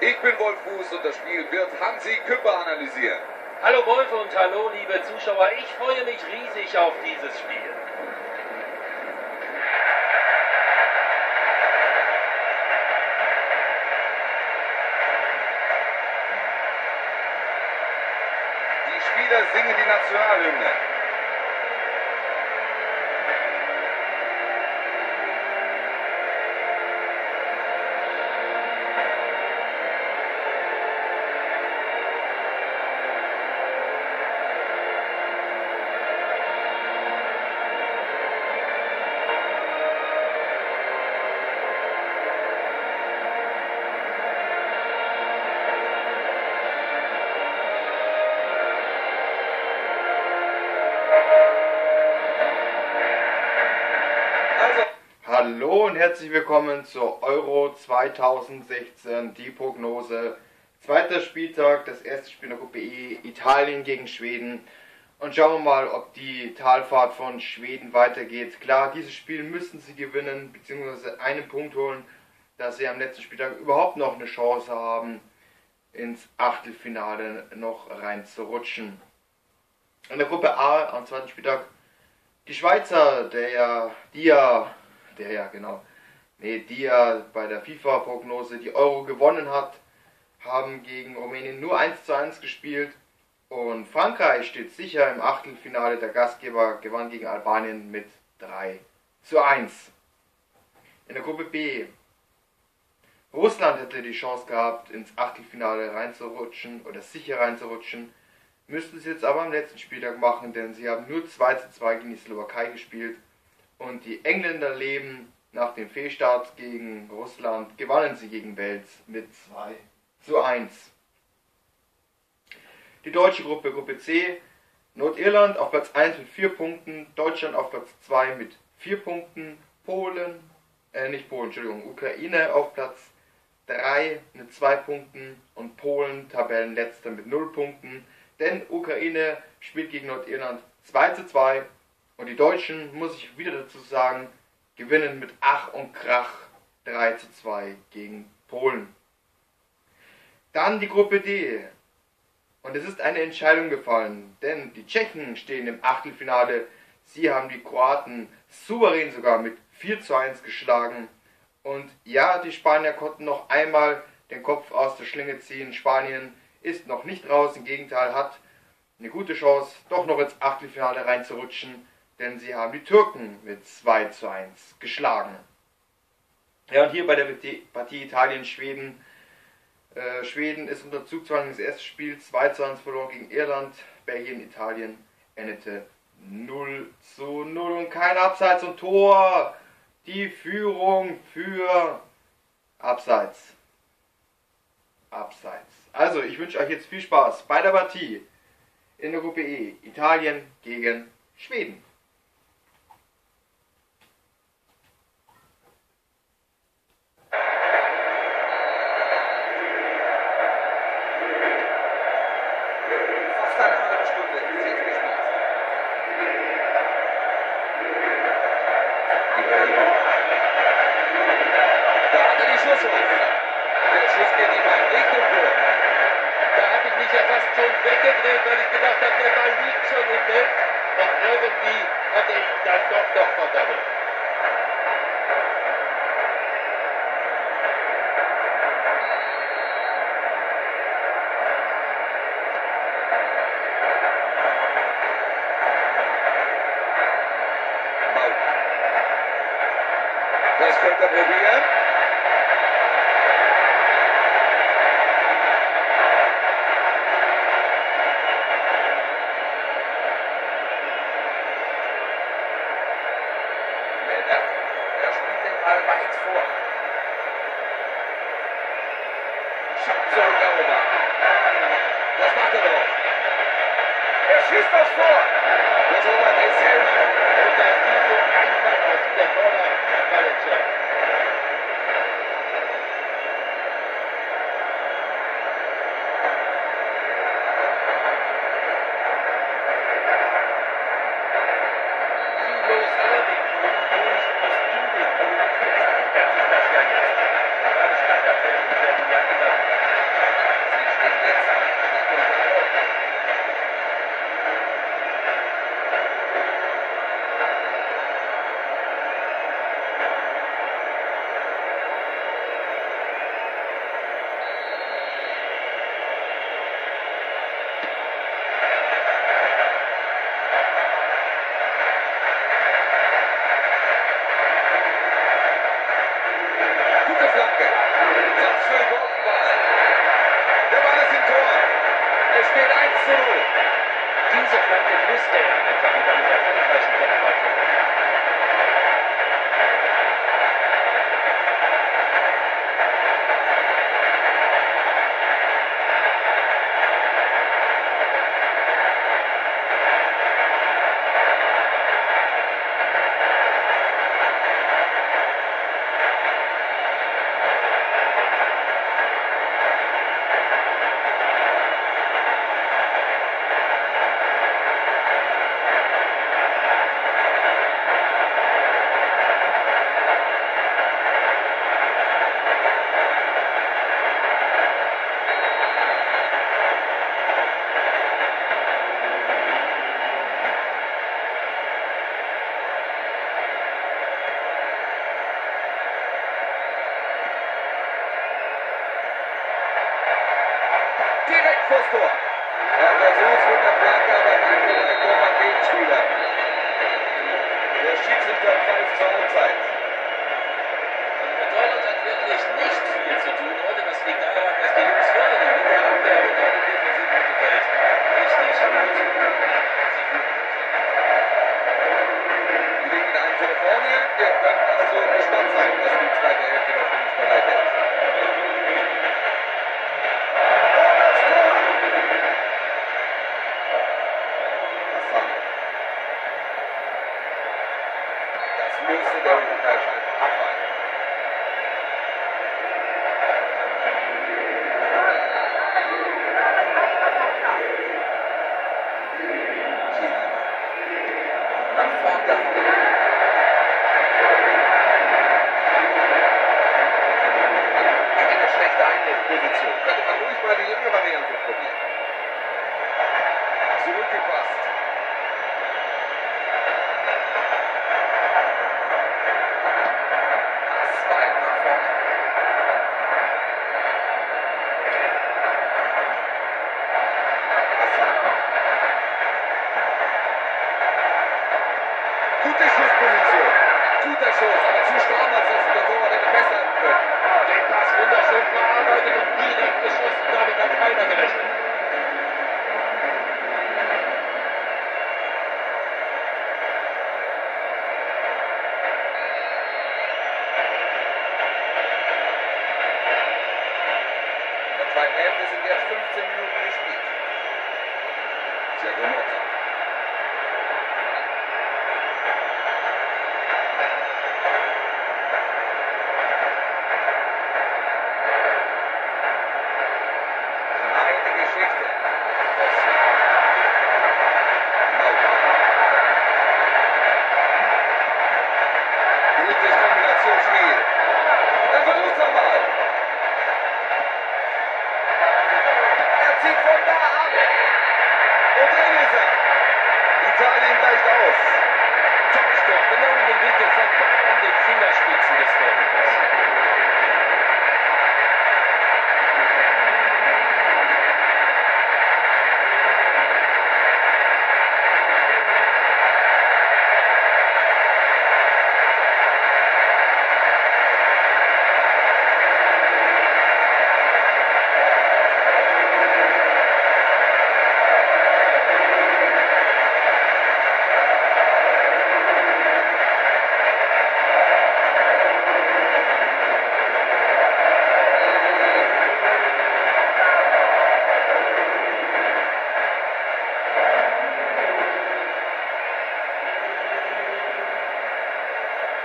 bin Wolf Fuß und das Spiel wird Hansi Küpper analysieren. Hallo Wolf und hallo liebe Zuschauer, ich freue mich riesig auf dieses Spiel. Die Spieler singen die Nationalhymne. Hallo und herzlich willkommen zur Euro 2016, die Prognose. Zweiter Spieltag, das erste Spiel der Gruppe E, Italien gegen Schweden. Und schauen wir mal, ob die Talfahrt von Schweden weitergeht. Klar, dieses Spiel müssen sie gewinnen, beziehungsweise einen Punkt holen, dass sie am letzten Spieltag überhaupt noch eine Chance haben, ins Achtelfinale noch reinzurutschen. In der Gruppe A am zweiten Spieltag die Schweizer, der die ja, der ja, genau, nee, die ja bei der FIFA-Prognose die Euro gewonnen hat, haben gegen Rumänien nur 1 zu 1 gespielt. Und Frankreich steht sicher im Achtelfinale. Der Gastgeber gewann gegen Albanien mit 3 zu 1. In der Gruppe B. Russland hätte die Chance gehabt, ins Achtelfinale reinzurutschen oder sicher reinzurutschen. Müssten sie jetzt aber am letzten Spieltag machen, denn sie haben nur 2 zu 2 gegen die Slowakei gespielt. Und die Engländer leben nach dem Fehlstart gegen Russland, gewannen sie gegen Wales mit 2 zu 1. Die deutsche Gruppe, Gruppe C, Nordirland auf Platz 1 mit 4 Punkten, Deutschland auf Platz 2 mit 4 Punkten, Polen, äh nicht Polen, Entschuldigung, Ukraine auf Platz 3 mit 2 Punkten und Polen Tabellenletzter mit 0 Punkten. Denn Ukraine spielt gegen Nordirland 2 zu 2 und die Deutschen, muss ich wieder dazu sagen, gewinnen mit Ach und Krach 3 zu 2 gegen Polen. Dann die Gruppe D. Und es ist eine Entscheidung gefallen, denn die Tschechen stehen im Achtelfinale. Sie haben die Kroaten souverän sogar mit 4 zu 1 geschlagen. Und ja, die Spanier konnten noch einmal den Kopf aus der Schlinge ziehen. Spanien ist noch nicht raus, im Gegenteil hat eine gute Chance, doch noch ins Achtelfinale reinzurutschen, denn sie haben die Türken mit 2 zu 1 geschlagen. Ja, und hier bei der Partie Italien-Schweden. Äh, Schweden ist unter Zugzwang das erste Spiel 2 zu 1 verloren gegen Irland. Belgien, Italien endete 0 zu 0 und kein Abseits und Tor. Die Führung für Abseits. Abseits. Also, ich wünsche euch jetzt viel Spaß bei der Partie in der Gruppe E. Italien gegen Schweden. Tor. Er versucht mit der Flanke, aber manchmal ein Tor am Gegenspieler. Der Schiedsrichter pfeift zur Halbzeit. Also mit Dortmund hat wirklich nicht viel zu tun heute. Das liegt daran, dass die Jungs vorne in der Abwehr und auch im defensiven Mittelfeld richtig gut Sie liegen in einem Telefonie. Ihr könnt also gespannt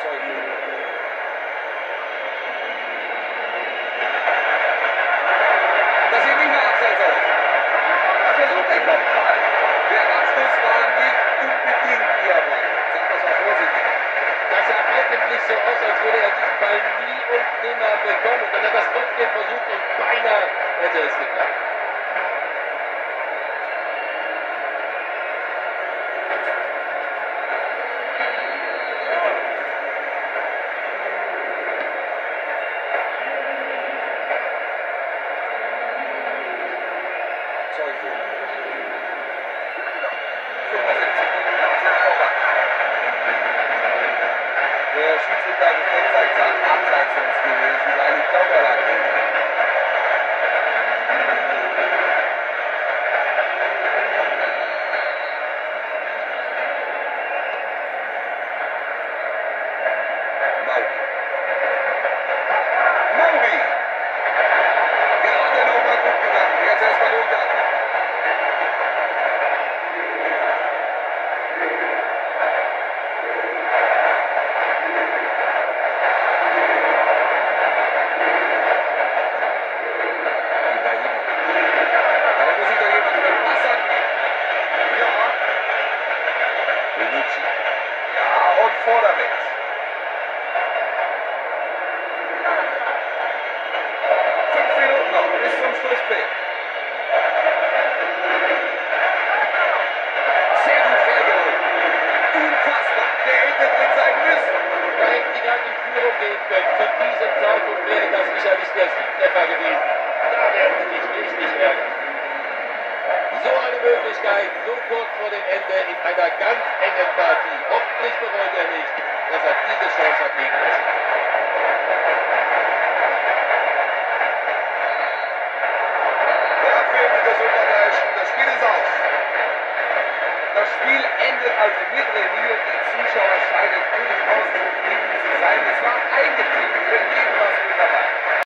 It's like Ende in einer ganz engen Partie. Hoffentlich bereut er nicht, dass er diese Chance hat liegen lassen. Der Pfiffe soll unterbrechen. Das Spiel ist aus. Das Spiel endet also mit. Die